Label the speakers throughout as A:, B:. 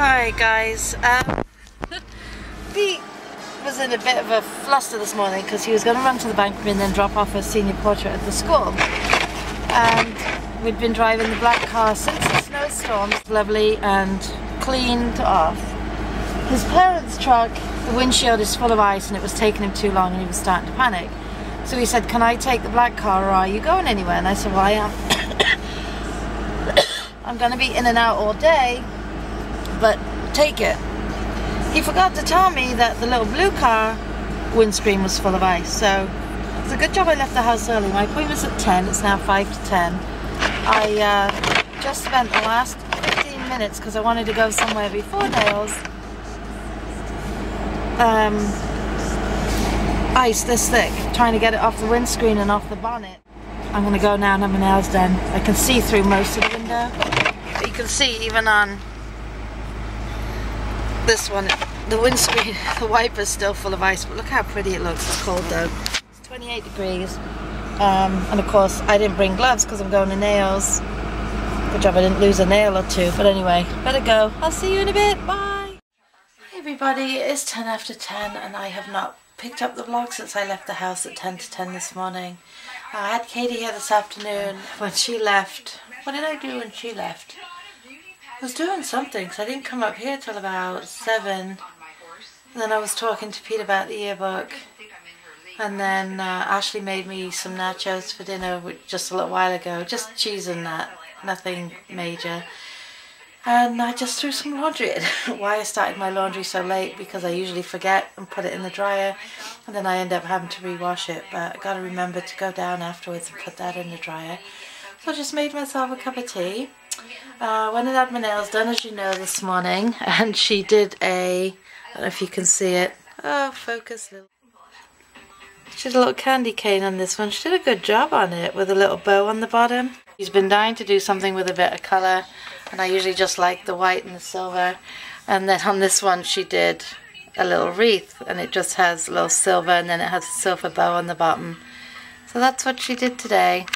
A: Alright guys, um, Pete was in a bit of a fluster this morning because he was going to run to the bank and then drop off a senior portrait at the school. And we'd been driving the black car since the snowstorm, lovely and cleaned off. His parents' truck, the windshield is full of ice and it was taking him too long and he was starting to panic. So he said, can I take the black car or are you going anywhere? And I said, well I am. I'm going to be in and out all day but take it. He forgot to tell me that the little blue car windscreen was full of ice, so it's a good job I left the house early. My appointment's at 10, it's now 5 to 10. I uh, just spent the last 15 minutes because I wanted to go somewhere before nails. Um, ice this thick, trying to get it off the windscreen and off the bonnet. I'm going to go now and have my nails done. I can see through most of the window. You can see even on this one, the windscreen, the wiper's still full of ice, but look how pretty it looks. It's cold though. It's 28 degrees. Um, and of course, I didn't bring gloves because I'm going to nails. Good job I didn't lose a nail or two. But anyway, better go. I'll see you in a bit. Bye. Everybody, it's 10 after 10 and I have not picked up the vlog since I left the house at 10 to 10 this morning. I had Katie here this afternoon. When she left, what did I do when she left? I was doing something because I didn't come up here till about 7. And then I was talking to Pete about the yearbook. And then uh, Ashley made me some nachos for dinner just a little while ago. Just cheese and that. Nothing major. And I just threw some laundry in. Why I started my laundry so late because I usually forget and put it in the dryer and then I end up having to rewash it. But I got to remember to go down afterwards and put that in the dryer. So I just made myself a cup of tea uh, went and had my nails done, as you know, this morning, and she did a, I don't know if you can see it, oh, focus, little. She did a little candy cane on this one. She did a good job on it with a little bow on the bottom. She's been dying to do something with a bit of colour, and I usually just like the white and the silver. And then on this one, she did a little wreath, and it just has a little silver, and then it has a silver bow on the bottom. So that's what she did today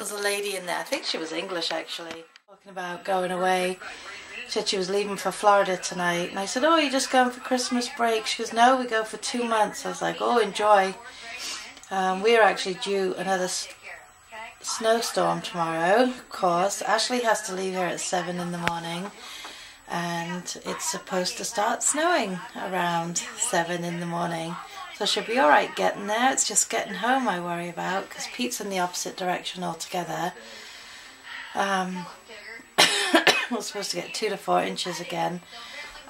A: was a lady in there. I think she was English actually. Talking about going away. She said she was leaving for Florida tonight. And I said, oh, you're just going for Christmas break? She goes, no, we go for two months. I was like, oh, enjoy. Um, we are actually due another snowstorm tomorrow, of course. Ashley has to leave here at 7 in the morning. And it's supposed to start snowing around 7 in the morning. So she'll be alright getting there. It's just getting home I worry about because Pete's in the opposite direction altogether. Um, we're supposed to get two to four inches again.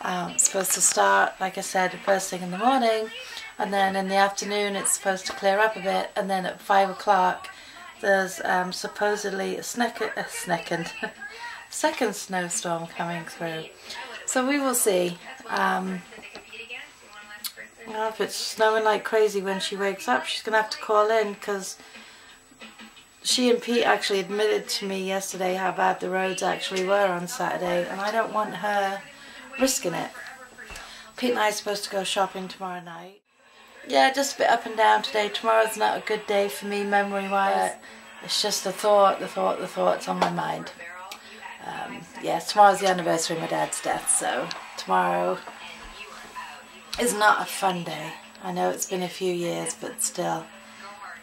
A: Um, it's supposed to start, like I said, first thing in the morning and then in the afternoon it's supposed to clear up a bit and then at five o'clock there's um, supposedly a, a second, second snowstorm coming through. So we will see. Um, if it's snowing like crazy when she wakes up, she's going to have to call in because she and Pete actually admitted to me yesterday how bad the roads actually were on Saturday and I don't want her risking it. Pete and I are supposed to go shopping tomorrow night. Yeah, just a bit up and down today. Tomorrow's not a good day for me memory-wise. It's just the thought, the thought, the thoughts on my mind. Um, yes, tomorrow's the anniversary of my dad's death, so tomorrow is not a fun day. I know it's been a few years, but still,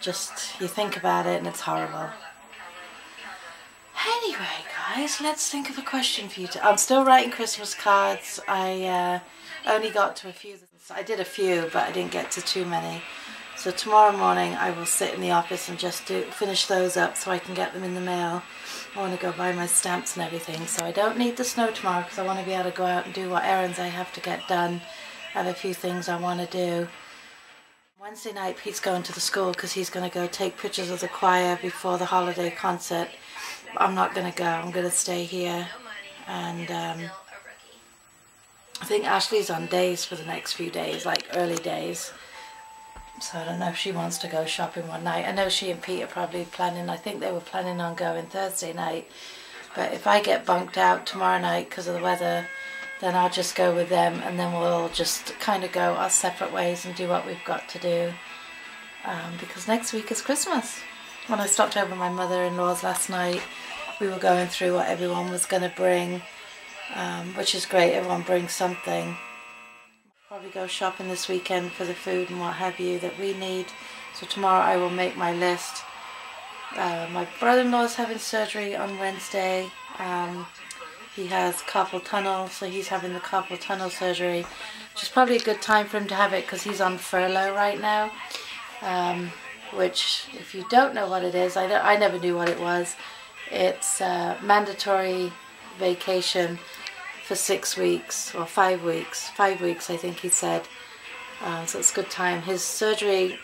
A: just you think about it and it's horrible. Anyway, guys, let's think of a question for you. To, I'm still writing Christmas cards. I uh, only got to a few. I did a few, but I didn't get to too many. So tomorrow morning I will sit in the office and just do finish those up so I can get them in the mail. I want to go buy my stamps and everything, so I don't need the snow tomorrow because I want to be able to go out and do what errands I have to get done have a few things I want to do. Wednesday night Pete's going to the school because he's going to go take pictures of the choir before the holiday concert. I'm not going to go, I'm going to stay here and um, I think Ashley's on days for the next few days, like early days. So I don't know if she wants to go shopping one night. I know she and Pete are probably planning, I think they were planning on going Thursday night. But if I get bunked out tomorrow night because of the weather, then I'll just go with them and then we'll just kind of go our separate ways and do what we've got to do. Um, because next week is Christmas. When I stopped over my mother-in-law's last night, we were going through what everyone was going to bring um, which is great. Everyone brings something. Probably go shopping this weekend for the food and what have you that we need. So tomorrow I will make my list. Uh, my brother-in-law is having surgery on Wednesday. Um, he has carpal tunnel, so he's having the carpal tunnel surgery, which is probably a good time for him to have it because he's on furlough right now. Um, which, if you don't know what it is, I, I never knew what it was. It's uh, mandatory vacation for six weeks or five weeks. Five weeks, I think he said. Uh, so it's a good time. His surgery,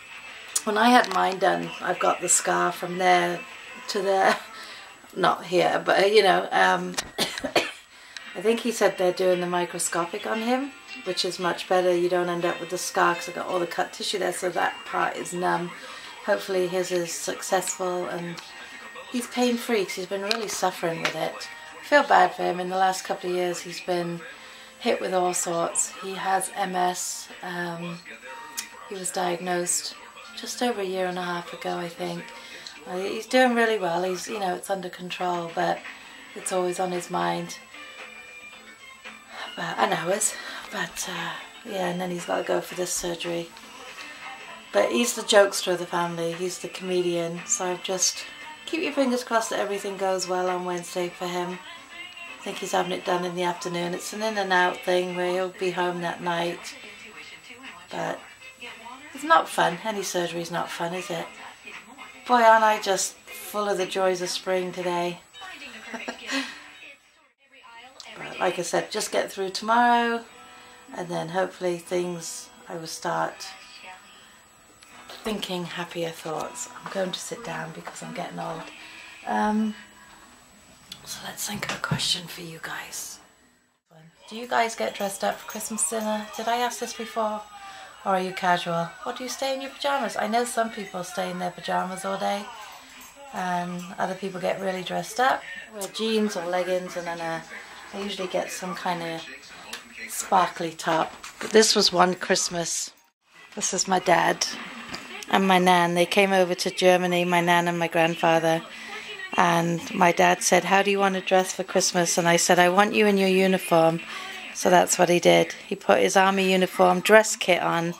A: when I had mine done, I've got the scar from there to there. Not here, but you know, um, I think he said they're doing the microscopic on him, which is much better. You don't end up with the scar because I've got all the cut tissue there, so that part is numb. Hopefully his is successful and he's pain free because he's been really suffering with it. I feel bad for him. In the last couple of years, he's been hit with all sorts. He has MS. Um, he was diagnosed just over a year and a half ago, I think. Uh, he's doing really well. He's, you know, it's under control, but it's always on his mind. But, and ours. But, uh, yeah, and then he's got to go for this surgery. But he's the jokester of the family. He's the comedian. So I've just keep your fingers crossed that everything goes well on Wednesday for him. I think he's having it done in the afternoon. It's an in and out thing where he'll be home that night. But it's not fun. Any surgery is not fun, is it? Boy, aren't I just full of the joys of spring today. but like I said, just get through tomorrow and then hopefully things I will start thinking happier thoughts. I'm going to sit down because I'm getting old. Um, so let's think of a question for you guys. Do you guys get dressed up for Christmas dinner? Did I ask this before? Or are you casual? Or do you stay in your pyjamas? I know some people stay in their pyjamas all day. And other people get really dressed up. Wear jeans or leggings and then uh, I usually get some kind of sparkly top. But this was one Christmas. This is my dad and my nan. They came over to Germany, my nan and my grandfather. And my dad said, How do you want to dress for Christmas? And I said, I want you in your uniform. So that's what he did. He put his army uniform dress kit on,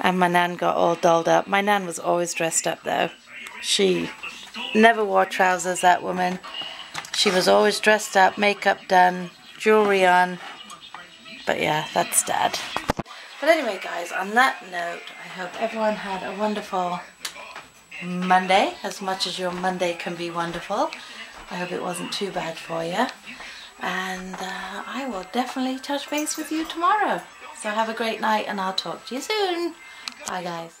A: and my nan got all dolled up. My nan was always dressed up though. She never wore trousers, that woman. She was always dressed up, makeup done, jewelry on. But yeah, that's dad. But anyway, guys, on that note, I hope everyone had a wonderful Monday, as much as your Monday can be wonderful. I hope it wasn't too bad for you. And uh, I will definitely touch base with you tomorrow. So have a great night and I'll talk to you soon. Bye, guys.